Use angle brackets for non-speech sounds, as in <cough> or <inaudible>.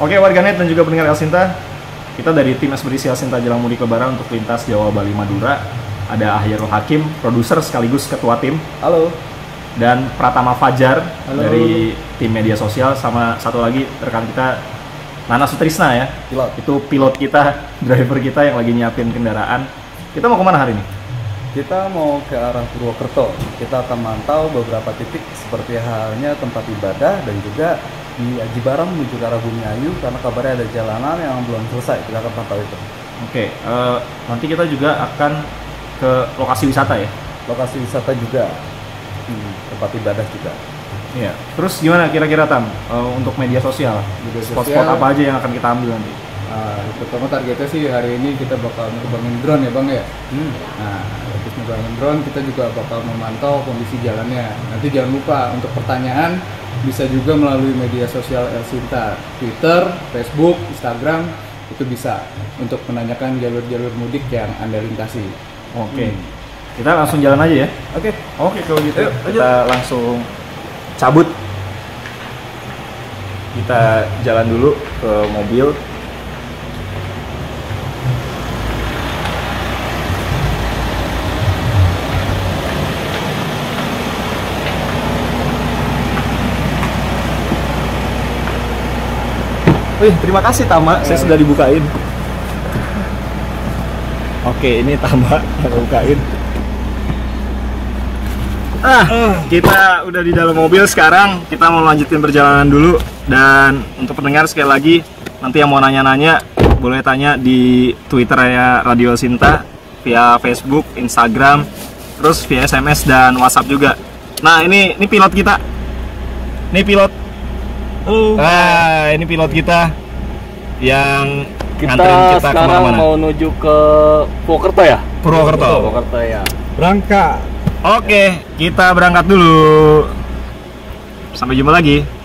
Oke warganet dan juga pendengar El Sinta, kita dari tim Ekspedisi El Sinta Jelang Mudik Lebaran untuk lintas Jawa Bali Madura. Ada Ahyarul Hakim, produser sekaligus ketua tim, Halo. dan Pratama Fajar Halo. dari tim media sosial sama satu lagi rekan kita Nana Sutrisna ya. Pilot. Itu pilot kita, <laughs> driver kita yang lagi nyiapin kendaraan. Kita mau ke mana hari ini? Kita mau ke arah Purwokerto. Kita akan mantau beberapa titik seperti halnya tempat ibadah dan juga di Aji Barang menuju ke arah Bumi Ayu karena kabarnya ada jalanan yang belum selesai. Kita akan pantau itu. Oke, eh, nanti kita juga akan ke lokasi wisata ya. Lokasi wisata juga. Hmm, tempat ibadah juga. Iya. Terus gimana kira-kira Tam eh, untuk media sosial? Media Spot-spot sosial. apa aja yang akan kita ambil nanti? Nah, pertama targetnya sih hari ini kita bakal nerbangin drone ya bang ya. Hmm. Nah, habis nerbangin drone kita juga bakal memantau kondisi jalannya. Nanti jangan lupa untuk pertanyaan bisa juga melalui media sosial El Sinta, Twitter, Facebook, Instagram itu bisa untuk menanyakan jalur-jalur mudik yang anda lintasi. Oke. Kita langsung jalan aja ya. Oke. Oke kalau gitu Ayo, lanjut. kita langsung cabut. Kita jalan dulu ke mobil. Wih, terima kasih Tama, saya sudah dibukain. Oke, ini Tama yang bukain. Ah, kita udah di dalam mobil sekarang. Kita mau lanjutin perjalanan dulu. Dan untuk pendengar sekali lagi, nanti yang mau nanya-nanya boleh tanya di Twitter ya Radio Sinta, via Facebook, Instagram, terus via SMS dan WhatsApp juga. Nah ini ini pilot kita. Ini pilot. Ah, ini pilot kita yang nganterin kita ke mana-mana. menuju ke Purwokerto ya? Purwokerto. Purwokerto ya. Berangkat. Oke, kita berangkat dulu. Sampai jumpa lagi.